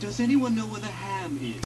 Does anyone know where the ham is?